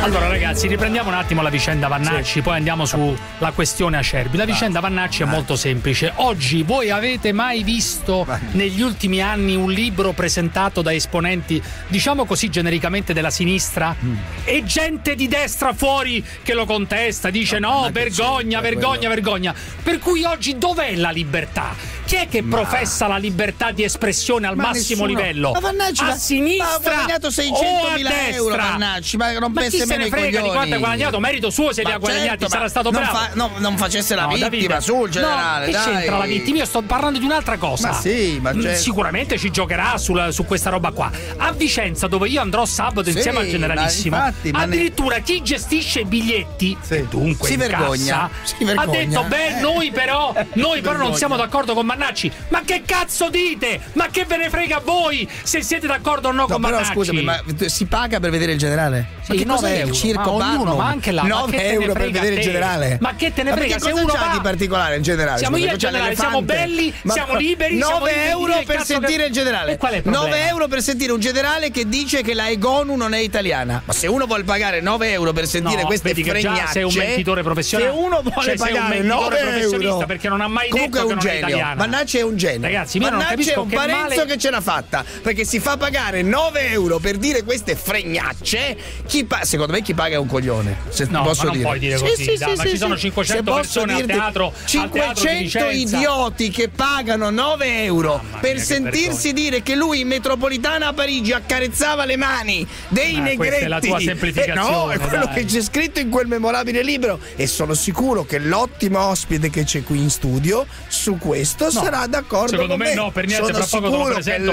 Allora ragazzi, riprendiamo un attimo la vicenda Vannacci, sì. poi andiamo sulla questione Acerbi. La vicenda Vannacci è molto semplice. Oggi voi avete mai visto negli ultimi anni un libro presentato da esponenti, diciamo così genericamente della sinistra mm. e gente di destra fuori che lo contesta, dice no, no vergogna, vergogna, vergogna. Per cui oggi dov'è la libertà? Chi è che ma... professa la libertà di espressione al ma massimo nessuno... livello? Ma Vannacci, a sinistra ha guadagnato 600.000 euro Vannacci, ma non ma chi se ne frega di quanto ha guadagnato? Merito suo se li ha guadagnati, certo, sarà stato bravo. Fa, no, non facesse la no, vittima Davide, sul generale, no, che dai. c'entra la vittima? Io sto parlando di un'altra cosa. Ma sì, ma certo. Sicuramente ci giocherà sul, su questa roba qua. A Vicenza, dove io andrò sabato sì, insieme al generalissimo, infatti, addirittura ne... chi gestisce i biglietti, sì. dunque si vergogna, cassa, si vergogna, ha detto: Beh, noi però, noi però non siamo d'accordo con Mannacci. Ma che cazzo dite? Ma che ve ne frega a voi se siete d'accordo o no, no con Mannacci? Però scusami, ma si paga per vedere il generale? Sì, ma che 9 euro. Il circo ma, ognuno, ma anche là. 9 euro per vedere il generale. Ma che te ne frega? Ma che cosa c'ha va... di particolare il generale? Siamo io il generale, siamo belli, ma siamo liberi. 9 euro per sentire il generale. 9 euro per sentire un generale che dice che la Egonu non è italiana. Ma se uno vuole pagare 9 euro per sentire queste fregnacce, sei un mentitore professionale. Se uno vuole pagare 9 euro perché non ha mai detto che non è italiana. Mannacci è un genio. Ragazzi, non capisco un Parenzo che ce l'ha fatta perché si fa pagare 9 euro per dire queste fregnacce. Chi pa- secondo me chi paga è un coglione. Se no, posso non dire. puoi dire così. Sì, sì, ma sì, ci sono 500 persone al teatro. 500 al idioti che pagano 9 euro per sentirsi dire che lui in metropolitana a Parigi accarezzava le mani dei ma negretti. Questa è la tua semplificazione. Eh no, è quello dai. che c'è scritto in quel memorabile libro. E sono sicuro che l'ottimo ospite che c'è qui in studio su questo no, sarà d'accordo secondo con me. Secondo me no, per niente, sono tra poco presento,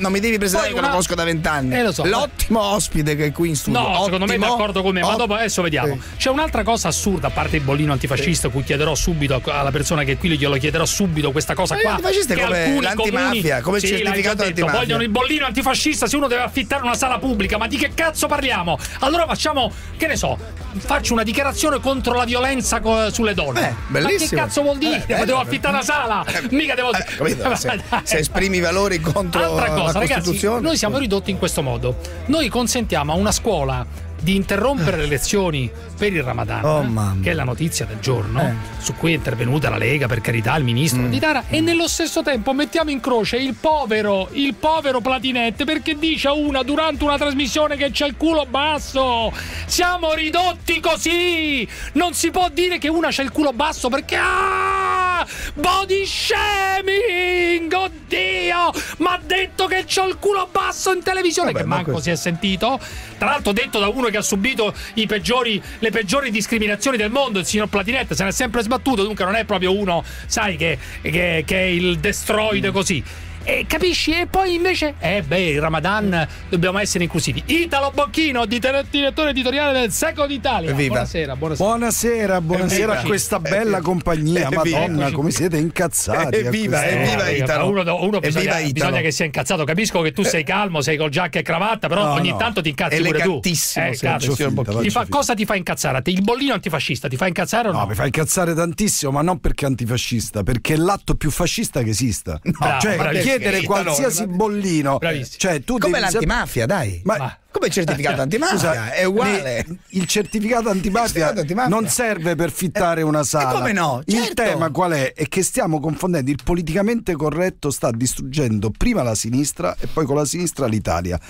non mi devi presentare che una... lo conosco da vent'anni. Eh, lo so. L'ottimo ospite che è qui in studio. No, ottimo, secondo me è d'accordo con me, ma dopo adesso vediamo. Sì. C'è un'altra cosa assurda, a parte il bollino antifascista, sì. cui chiederò subito alla persona che è qui glielo chiederò subito questa cosa qua. L'antifascista è come l'antimafia, come sì, certificato antimafia. Vogliono il bollino antifascista se uno deve affittare una sala pubblica, ma di che cazzo parliamo? Allora facciamo, che ne so, faccio una dichiarazione contro la violenza sulle donne. Eh, bellissimo. Ma che cazzo vuol dire? Eh, devo affittare una sala? Eh, Mica devo. Eh, se, se, esprimi valori contro Altra cosa, la ragazzi, noi siamo ridotti in questo modo. Noi consentiamo a una scuola di interrompere le lezioni per il Ramadan, oh, che è la notizia del giorno, eh. su cui è intervenuta la Lega, per carità, il ministro mm. di Tara, e nello stesso tempo mettiamo in croce il povero, il povero Platinette, perché dice a una durante una trasmissione che c'è il culo basso. Siamo ridotti così! Non si può dire che una c'ha il culo basso perché... Ah! Body shaming! Oddio! Ma ha detto che c'ho il culo basso in televisione, Vabbè, che manco questo... si è sentito. Tra l'altro detto da uno che ha subito peggiori, le peggiori discriminazioni del mondo, il signor Platinetta se ne è sempre sbattuto, dunque non è proprio uno, sai, che, che, che è il destroide mm. così. E capisci? E poi invece, eh beh, il Ramadan dobbiamo essere inclusivi. Italo Bocchino, direttore editoriale del Secolo d'Italia. Evviva. Buonasera, buonasera. Buonasera, buonasera a questa bella compagnia. Madonna, come siete incazzati. Evviva, evviva Italo. Uno, uno bisogna, bisogna, che sia incazzato. Capisco che tu sei calmo, sei col giacca e cravatta, però no, ogni no. tanto ti incazzi pure tu. Eh, cazzo, finta, ti fa, cosa ti fa incazzare? Il bollino antifascista ti fa incazzare o no? No, mi fa incazzare tantissimo, ma non perché antifascista, perché è l'atto più fascista che esista. No, cioè, chiedere qualsiasi bollino. Bravissimo. Cioè, tu Come l'antimafia, dai. Ma, ma come il certificato eh, antimafia? Scusa, è uguale. il certificato antimafia, non serve per fittare eh, una sala. E come no? Certo. Il tema qual è? È che stiamo confondendo il politicamente corretto sta distruggendo prima la sinistra e poi con la sinistra l'Italia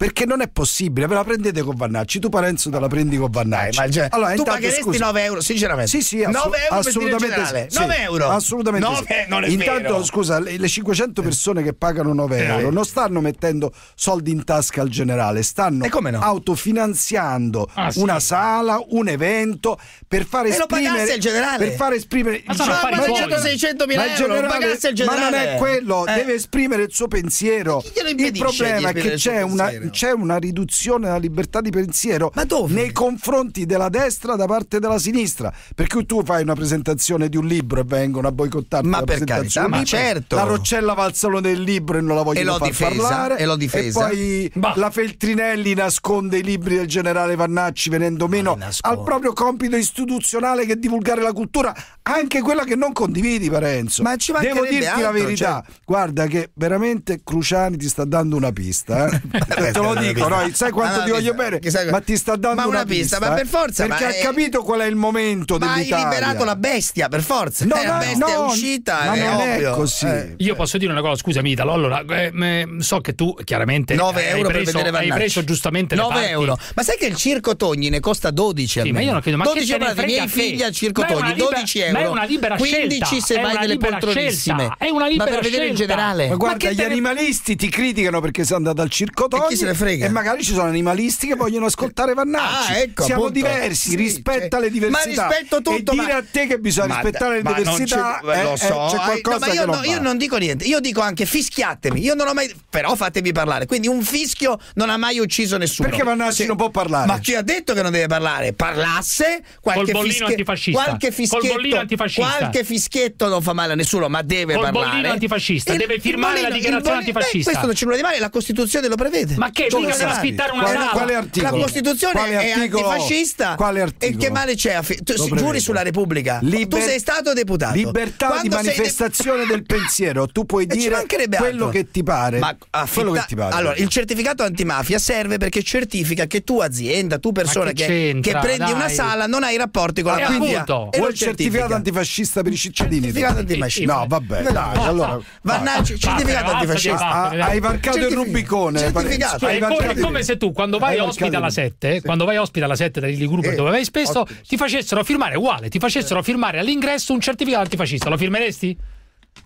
perché non è possibile. Ve la prendete con Vannacci. Tu Parenzo te la prendi con Vannacci. Dai, ma allora, tu pagheresti scusa. 9 euro, sinceramente. Sì, sì, assu- 9 euro assolutamente sì. 9 euro. Assolutamente 9, sì. non è Intanto, vero. scusa, le, le 500 persone che pagano 9 eh. euro non stanno mettendo soldi in tasca al generale, stanno no? autofinanziando ah, sì. una sala, un evento per fare e esprimere il generale. per fare esprimere ma sono ma 600 mila euro, generale, pagasse il generale. Ma non è quello, eh. deve esprimere il suo pensiero. Il problema è che c'è una, c'è una riduzione della libertà di pensiero nei confronti della destra da parte della sinistra. Per cui tu fai una presentazione di un libro e vengono a boicottare ma per carità, ma certo. La Roccella va al salone del libro e non la voglio far difesa, parlare. E l'ho difesa. E poi bah. la Feltrinelli Toninelli nasconde i libri del generale Vannacci venendo meno al proprio compito istituzionale che è divulgare la cultura, anche quella che non condividi, Parenzo. Ma ci Devo dirti altro, la verità, cioè... guarda che veramente Cruciani ti sta dando una pista. Eh? te lo dico, no? sai quanto ti voglio bene, ma ti sta dando ma una, una pista, pista ma per forza. Perché ha capito qual è il momento ma dell'Italia. Ma hai liberato la bestia, per forza. No, eh, la bestia no, è uscita, ma è non ovvio. è così. Eh. Io posso dire una cosa, scusami Italo, allora, eh, so che tu chiaramente 9 euro hai preso, per vedere hai preso giustamente 9 euro. Ma sai che il Circo Togni ne costa 12 sì, ma io non credo, ma 12 euro per i miei figli al Circo Togni, 12 euro. Ma è una libera 15 se vai nelle poltronissime. È una libera ma per vedere in generale. Ma guarda, gli animalisti ti criticano perché sei andato al Circo Togni. E chi se ne frega? E magari ci sono animalisti che vogliono ascoltare Vannacci. Ah, ecco, Siamo appunto. diversi, rispetta sì, le diversità. Ma rispetto tutto. E dire a te che bisogna rispettare le diversità, lo so. c'è qualcosa no, io, che non no, io non dico niente. Io dico anche fischiatemi. Io non ho mai. Però fatemi parlare. Quindi un fischio non ha mai ucciso nessuno. Perché Vannacci non può parlare? Ma chi ha detto che non deve parlare? Parlasse qualche Col fischio. antifascista. Qualche fischietto. Col bollino antifascista. Qualche fischietto non fa male a nessuno, ma deve Col parlare. Col bollino antifascista. Il, deve firmare bollino, la dichiarazione bollino, antifascista. Beh, questo non c'è nulla di male, la Costituzione lo prevede. Ma che mica deve sfittare una quale, sala? quale articolo? La Costituzione quale è antifascista. Quale articolo? E che male c'è? Tu giuri sulla Repubblica. Liber- tu sei stato deputato. Libertà Quando di manifestazione del pensiero. Tu puoi dire quello che ti pare. Ma affitta- quello che ti pare. Allora, il certificato antimafia serve perché certifica che tu azienda, tu persona che che, prendi dai. una sala non hai rapporti con la Eh, mafia. appunto. E il certificato certifica. antifascista per i cittadini. Certificato antifascista. No, vabbè, dai, allora Vannacci, certificato antifascista. Ah, hai varcato il. Rubicone. Certificato. È come, se tu quando vai varcato alla il- 7, quando vai ospite alla 7 dagli gruppi Eh, dove vai spesso, ti facessero firmare uguale, ti facessero firmare all'ingresso un certificato antifascista, lo firmeresti?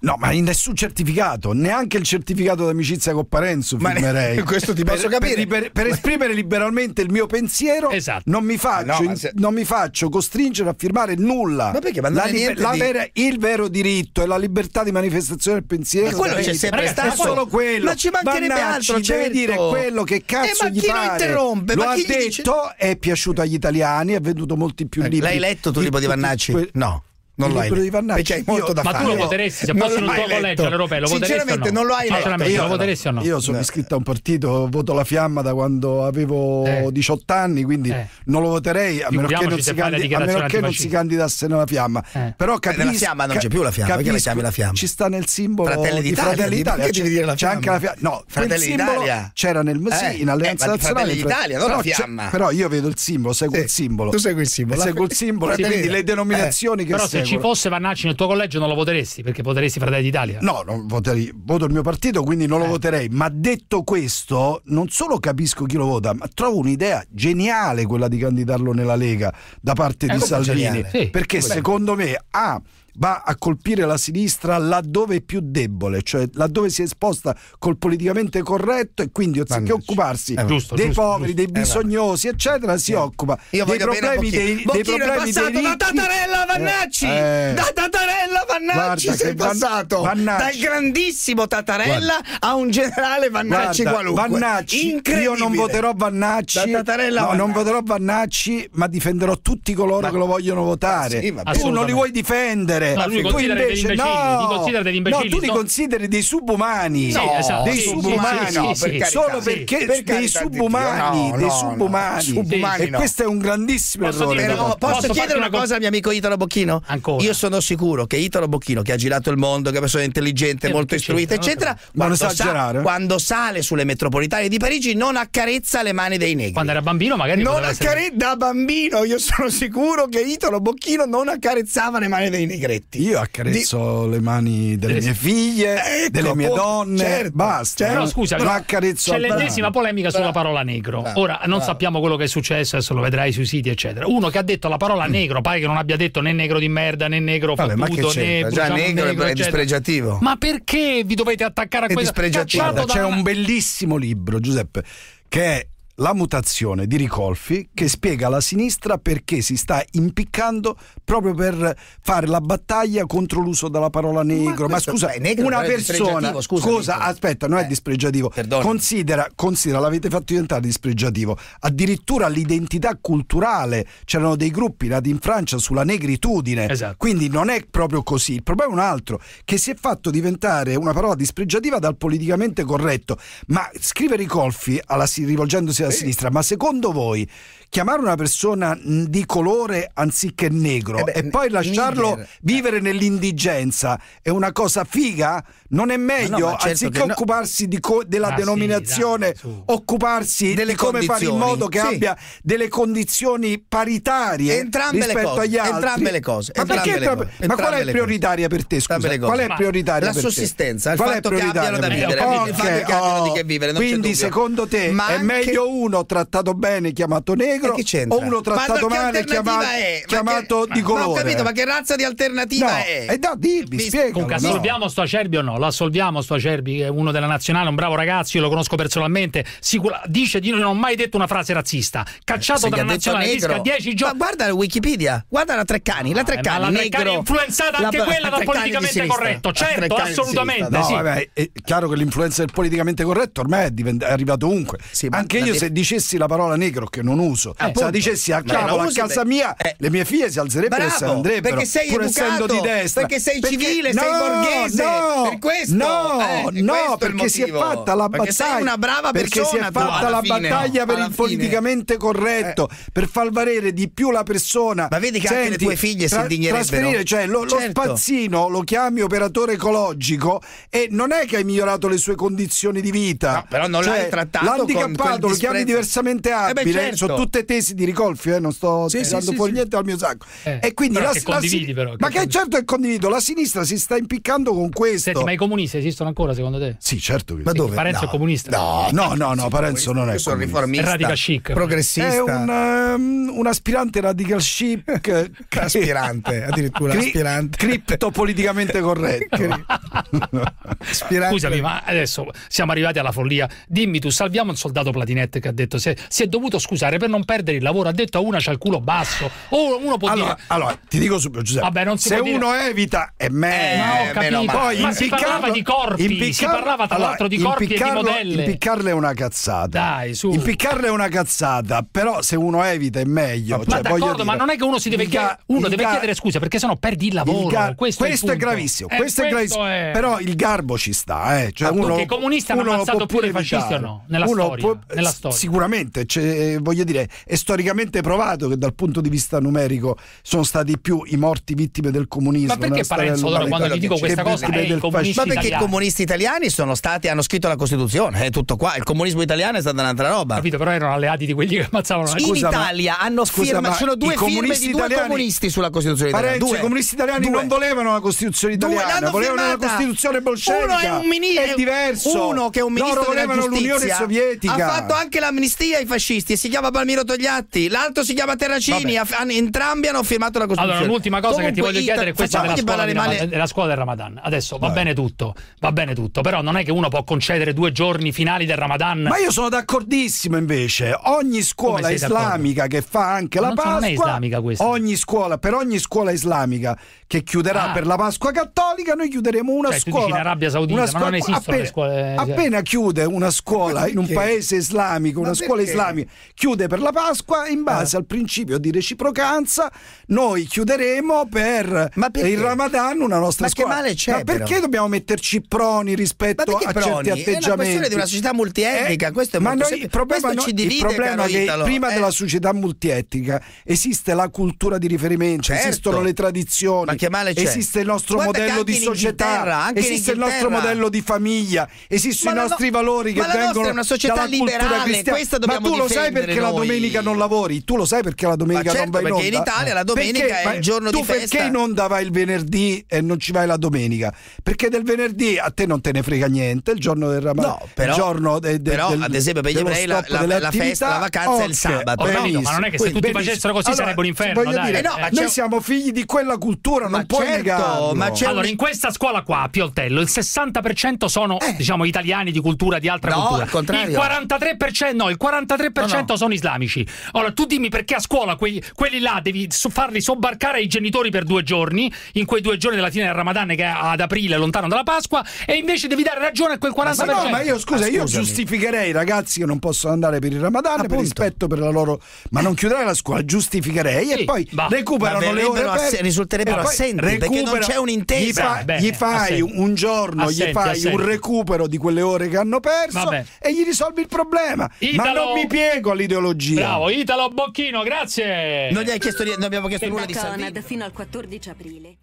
No, ma in nessun certificato, neanche il certificato d'amicizia con Parenzo Ma firmerei. questo ti Per- posso per- capire. Per, per esprimere liberalmente il mio pensiero, Esatto. non, mi faccio, No, ma se- non mi faccio costringere a firmare nulla. Ma perché? Ma La è liber- la vera- il vero diritto è la libertà di manifestazione del pensiero. Ma quello c'è sempre è stato. solo quello. Ma ci mancherebbe Vannacci altro, deve certo. dire quello che cazzo Eh, ma chi lo interrompe? Lo Ma ha detto, dice- è piaciuto agli italiani, ha venduto molti più libri. L'hai letto tu il libro di Vannacci? Que- No. Non Il l'hai libro di Vannacci. Perché hai molto Io- da Ma fare. tu lo voteresti se non fosse un tuo collegio all'europeo, lo Sinceramente no? non lo hai letto. Io- lo voteresti o no? Io sono iscritto a un partito, voto la fiamma da quando avevo Eh. 18 anni, quindi Eh. non lo voterei a meno che non si, se fai la candi- a dichiarazione meno che non si candidasse nella fiamma. Eh. Però nella capisco, fiamma non c'è più la fiamma, perché la chiami la fiamma? Ci sta nel simbolo Fratelli di d'Italia, Fratelli d'Italia. devi C'è, dire la c'è anche la fiamma? No, Fratelli d'Italia? c'era nel Eh, sì, in Alleanza eh, ma Nazionale. Fratelli d'Italia, non però la fiamma. Però io vedo il simbolo, seguo il simbolo. tu segui il simbolo. Seguo il simbolo e quindi le denominazioni che se ci fosse Vannacci nel tuo collegio non lo voteresti, perché voteresti Fratelli d'Italia. No, non voterei, voto il mio partito, quindi non lo Eh. voterei. Ma detto questo, non solo capisco chi lo vota, ma trovo un'idea geniale quella di candidarlo nella Lega da parte di come Salvini. Sì. perché secondo me, A va a colpire la sinistra laddove è più debole, cioè laddove si è esposta col politicamente corretto e quindi anziché occuparsi Eh, giusto, dei giusto, poveri, giusto. dei bisognosi, eccetera, si occupa Io dei problemi Bocchino. dei, dei Bocchino problemi è passato dei da ricchi. Tattarella a Vannacci Eh, eh. da Tattarella a Vannacci Guarda sei passato Vannacci- dal grandissimo Tattarella a un generale Vannacci Guarda, qualunque Vannacci, io non voterò Vannacci, Da no, non Vannacci. voterò Vannacci, ma difenderò tutti coloro Ma- che lo vogliono votare. sì, tu non li vuoi difendere. No, lui tu considera degli invece imbecilli, no, considera degli no, imbecilli, tu li no? consideri dei subumani. Sì, esatto. Dei Sì, subumani, sì, solo perché. Per dei subumani, dei no, no, subumani. subumani e no. questo è un grandissimo Posso errore. dire Posso chiedere una una co- cosa al mio amico Italo Bocchino? Ancora. Io sono sicuro che Italo Bocchino, che ha girato il mondo, che è una persona intelligente, Eh, molto istruita, eccetera, quando, esagerare. quando sale sulle metropolitane di Parigi non accarezza le mani dei negri. Quando era bambino magari non poteva essere- accare- da bambino io sono sicuro che Italo Bocchino non accarezzava le mani dei negretti. Io accarezzo le mani delle mie figlie, Ecco, delle mie donne, certo, basta. certo. Però scusa, non però accarezzo c'è l'ennesima polemica sulla Bravo. parola negro. Bravo. Ora non Bravo. sappiamo quello che è successo, adesso lo vedrai sui siti, eccetera. Uno che ha detto la parola negro, pare che non abbia detto né negro di merda né negro Vabbè, fottuto né? Già un negro è eccetera. dispregiativo. Ma perché vi dovete attaccare a È questo? dispregiativo. Cacciato Guarda, c'è un bellissimo libro, Giuseppe, che è La mutazione di Ricolfi che spiega alla sinistra perché si sta impiccando proprio per fare la battaglia contro l'uso della parola negro. Ma, questo scusa, è negro, una è persona. scusami. Scusa, aspetta, non è Eh, dispregiativo. perdona. Considera, considera, l'avete fatto diventare dispregiativo. Addirittura l'identità culturale. C'erano dei gruppi nati in Francia sulla negritudine. Esatto. Quindi non è proprio così. Il problema è un altro, che si è fatto diventare una parola dispregiativa dal politicamente corretto. Ma scrive Ricolfi, alla, rivolgendosi della sinistra, ma secondo voi chiamare una persona di colore anziché negro eh beh, e poi lasciarlo Niger. vivere nell'indigenza è una cosa figa? Non è meglio, no, certo anziché occuparsi no. della ah, denominazione, sì, occuparsi delle di come fare in modo che sì. abbia delle condizioni paritarie entrambe rispetto cose, agli altri. Entrambe le cose. Ma, entrambe le cose, ma qual è prioritaria per te? Scusa? Qual è prioritaria? La sussistenza, il fatto che abbiano da vivere, okay, il fatto che abbiano di che vivere. Quindi secondo te è meglio uno trattato bene chiamato negro o uno trattato male chiamato, chiamato di colore. Ma ho capito, ma che razza di alternativa no, è? E eh, da, dimmi, spiega. Comunque, no. assolviamo sto Acerbi o no? Lo assolviamo sto Acerbi, che è uno della nazionale, un bravo ragazzo, io lo conosco personalmente. Sicura, dice di non ho mai detto una frase razzista. Cacciato dalla nazionale, rischia 10 giorni. Ma guarda Wikipedia, guarda la Treccani, la Treccani, la Treccani è influenzata anche la, quella dal politicamente corretto. Certo, assolutamente. No, sì. vabbè, è chiaro che l'influenza del politicamente corretto ormai è, divent- è arrivato ovunque. Sì, anche io, se dicessi la parola negro, che non uso, eh, se la dicessi a capo a casa mia, eh. le mie figlie si alzerebbero Bravo, e se ne andrebbero. Perché sei pur educato, essendo di destra. Perché sei civile, no, sei borghese. No, per questo, no, eh, no, perché si è fatta la battaglia. Sei una brava perché si è fatta la battaglia per il politicamente corretto, eh. per far valere di più la persona. Ma vedi che anche le tue figlie si indignerebbero. Trasferire, cioè lo, lo certo. spazzino lo chiami operatore ecologico e non è che hai migliorato le sue condizioni di vita. No, però non cioè, l'hai trattato L'handicappato lo chiami diversamente abile. Eh beh, certo. Sono tutte tesi di Ricolfio, eh, non sto sì, tirando sì, fuori sì, niente al mio sacco. Eh, e quindi la, che condividi, la, però, che ma che certo è condivido, la sinistra si sta impiccando con questo. Senti, ma i comunisti esistono ancora secondo te? Sì, certo che Ma dove? Parenzo no. è comunista. No, no, no, no Parenzo non è sono riformista. È radical chic. Progressista. È un, um, un aspirante radical chic. aspirante, addirittura Cri- aspirante. Cripto politicamente corretto. Scusami, ma adesso siamo arrivati alla follia. Dimmi tu, salviamo il soldato Platinette che ha detto se, si è dovuto scusare per non perdere il lavoro. Ha detto a una c'ha il culo basso. O uno può allora, dire. Allora, ti dico subito, Giuseppe. Vabbè, se uno dire... evita è meglio. Eh, ho capito. Poi ma si parlava di corpi. Impiccarlo, si parlava tra l'altro di corpi e di modelle. Impiccarle è una cazzata. Dai, su. Impiccarle è una cazzata. Però se uno evita è meglio. Ma, cioè, d'accordo, dire, ma non è che uno si deve, chiedere, uno deve chiedere scusa perché sennò perdi il lavoro. Il gar- questo, questo è, è, gravissimo. Eh, questo, è gravissimo. È... Però il garbo ci sta. Eh. Cioè, uno, i comunisti hanno ammazzato più dei fascisti o no? Nella storia. Può, nella storia. Sicuramente, cioè, voglio dire, è storicamente provato che dal punto di vista numerico sono stati più i morti vittime del comunismo. Ma perché Parenzo allora quando gli dico questa cosa è il Ma perché italiani. i comunisti italiani sono stati, hanno scritto la Costituzione, è tutto qua. Il comunismo italiano è stata un'altra roba. Capito, però erano alleati di quelli che ammazzavano la In Italia hanno firmato, sono due firme di due comunisti sulla Costituzione italiana. Parenzo, i comunisti italiani due. non volevano la Costituzione italiana, volevano firmata. la Costituzione bolscevica. Uno è un ministro, è diverso. Uno che è un ministro Loro volevano l'Unione Sovietica. Ha fatto anche l'amnistia ai fascisti e si chiama Palmiro Togliatti. L'altro si chiama Terracini. entrambi hanno firmato la Costituzione. Allora, l'ultima cosa Comunque, che ti voglio chiedere è questa della scuola, male... della scuola del Ramadan. Adesso va bene tutto, va bene tutto, però non è che uno può concedere due giorni finali del Ramadan. Ma io sono d'accordissimo invece. Ogni scuola islamica che fa anche la Pasqua. Non è islamica questa. Ogni scuola, per ogni scuola islamica che chiuderà ah. per la Pasqua cattolica, noi chiuderemo una cioè, scuola. in Arabia Saudita, scuola, ma non esistono appena, le scuole. Cioè. Appena chiude una scuola in un paese islamico, una scuola islamica, chiude per la Pasqua in base eh. al principio di reciprocanza, noi chiuderemo per il Ramadan una nostra ma scuola. Che male c'è, ma perché però? dobbiamo metterci proni rispetto a proni? certi atteggiamenti? È una questione di una società multietnica, eh, questo è ma noi, il problema, questo ci divide, il problema è che Italo, prima eh. della società multietnica esiste la cultura di riferimento, certo. esistono le tradizioni, ma che male c'è? esiste il nostro Guarda modello di società, esiste il nostro modello di famiglia, esistono i nostri no, valori che vengono società liberale, questa dobbiamo Ma tu lo sai perché noi. la domenica non lavori? Tu lo sai perché la domenica certo, non vai in onda? Perché in Italia la domenica perché, è il giorno di festa. perché in onda vai il venerdì e non ci vai la domenica? Perché del venerdì a te non te ne frega niente, il giorno del Ramadan, no, però, il giorno de, de, però del, ad esempio per gli ebrei la, la, la, festa, la vacanza okay, è il sabato. Benissimo, ma non è che se tutti facessero così allora, sarebbe un inferno. Dai. dire, no, eh, noi siamo figli di quella cultura, non puoi certo, negarlo. Ma allora, in questa scuola qua, a Pioltello, il 60% sono eh. diciamo italiani di cultura di altra no, cultura. Al contrario. Il 43%, no, il 43% no, no. sono islamici. Allora, tu dimmi perché a scuola quei, quelli là devi farli sobbarcare ai genitori per due giorni, in quei due giorni della fine del Ramadan che è ad aprile, lontano dalla Pasqua, e invece devi dare ragione a quel 40%. Ma, no, ma io scusa, io giustificherei i ragazzi che non possono andare per il Ramadan Appunto. per rispetto per la loro. Ma non chiuderei la scuola, giustificherei sì, e poi va. recuperano le ore. Per... risulterebbero assenti perché non c'è un'intesa. Gli, fa, Beh, gli fai un giorno, assenti, gli fai assenti. un recupero di quelle ore che hanno perso Vabbè. e gli risolvi il problema. Italo... ma non mi piego all'ideologia. Bravo, Italo Bocchino, grazie. Non gli hai chiesto, non abbiamo chiesto nulla di Salvini. fino al 14 aprile.